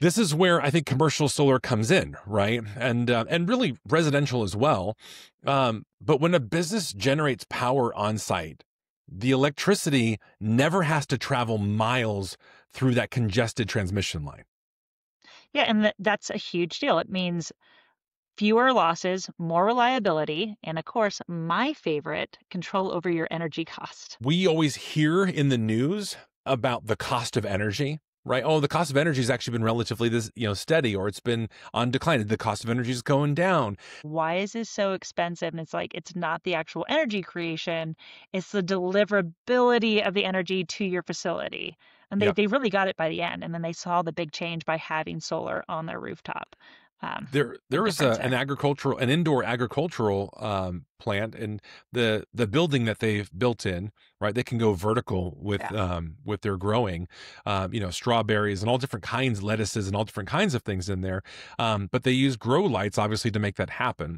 This is where I think commercial solar comes in, right? And uh, and really residential as well. Um, but when a business generates power on site, the electricity never has to travel miles through that congested transmission line. Yeah, and th- that's a huge deal. It means fewer losses, more reliability, and of course, my favorite, control over your energy cost. We always hear in the news about the cost of energy right? Oh, the cost of energy has actually been relatively this, you know, steady or it's been on decline. The cost of energy is going down. Why is this so expensive? And it's like it's not the actual energy creation, it's the deliverability of the energy to your facility. And they, they really got it by the end. And then they saw the big change by having solar on their rooftop. Um, There, there was a, an agricultural, an indoor agricultural um, plant, and the the building that they've built in, right? They can go vertical with Yeah. um, with their growing, um, you know, strawberries and all different kinds, lettuces and all different kinds of things in there. Um, but they use grow lights, obviously, to make that happen.